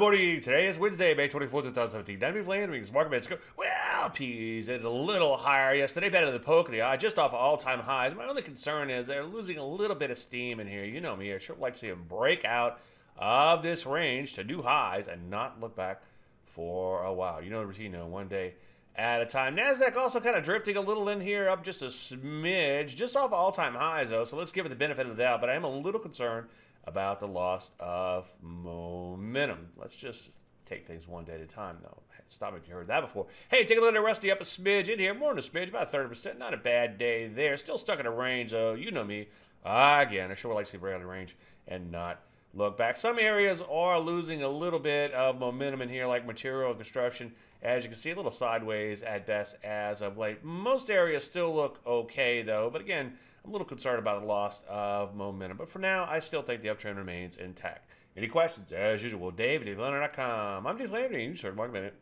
morning. Today is Wednesday, May 24th, 2017. Dynamic Landings, market bets go. Well, P's a little higher yesterday, better than poke in the eye, just off of all-time highs. My only concern is they're losing a little bit of steam in here. You know me, I sure like to see them break out of this range to new highs and not look back for a while. You know the routine, you know, one day at a time. NASDAQ also kind of drifting a little in here, up just a smidge, just off all-time highs, though, so let's give it the benefit of the doubt, but I am a little concerned about the loss of momentum. Let's just take things one day at a time, though. Stop me if you heard that before. Hey, take a look at Rusty up a smidge in here. More than a smidge, about 30%. Not a bad day there. Still stuck in a range, though. You know me. Again, I sure would like to see break out of range and not look back. Some areas are losing a little bit of momentum in here, like material construction. As you can see, a little sideways at best as of late. Most areas still look okay, though. But again, I'm a little concerned about the loss of momentum. But for now, I still think the uptrend remains intact. Any questions? As usual, Dave at DaveLandry.com. I'm Dave Landry, you started Market Minute.